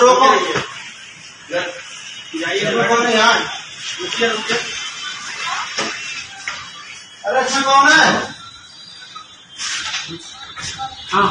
रुको रुको है रुकिए रुकिए। अरे इसमें कौन है? हाँ।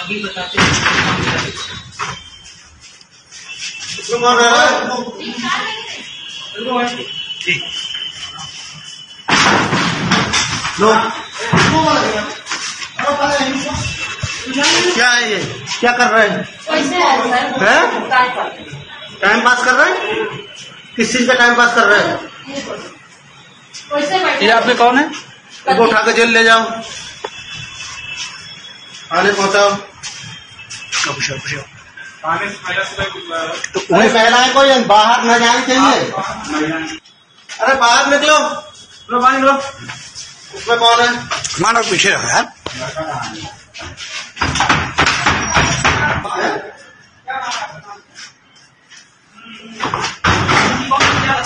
अभी बताते हैं कौन है? ठीक। लो। क्या है ये? क्या कर रहे हैं? हैं? टाइम पास कर रहे हैं? किस चीज़ का टाइम पास कर रहे हैं? ये आपके कौन है? इनको उठा के जेल ले जाओ। थाने पहुंचाओ। तो उन्हें कहना है कोई बाहर न जाना चाहिए। अरे बाहर निकलो। लो बाहर निकलो उसमें कौन है? मानो पीछे रखो यार।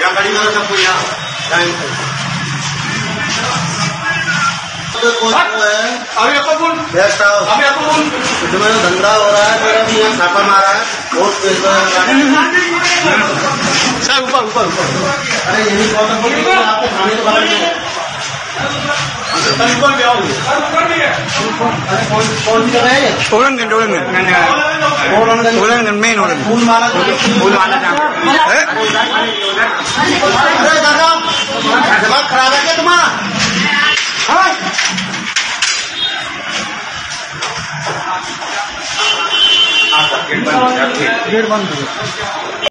यहाँ खड़ी करो सबको यहाँ अभी धंधा हो रहा है? मेरा भी छापा मारा है बहुत ऊपर ऊपर ऊपर अरे यही आपको खाने के बारे में ओरंगन ओरंगन ओरंगन मेन ओरंगन फूल माला फूल माला अरे दादा दिमाग खराब है क्या तुम्हारा? गेट बंद हो गया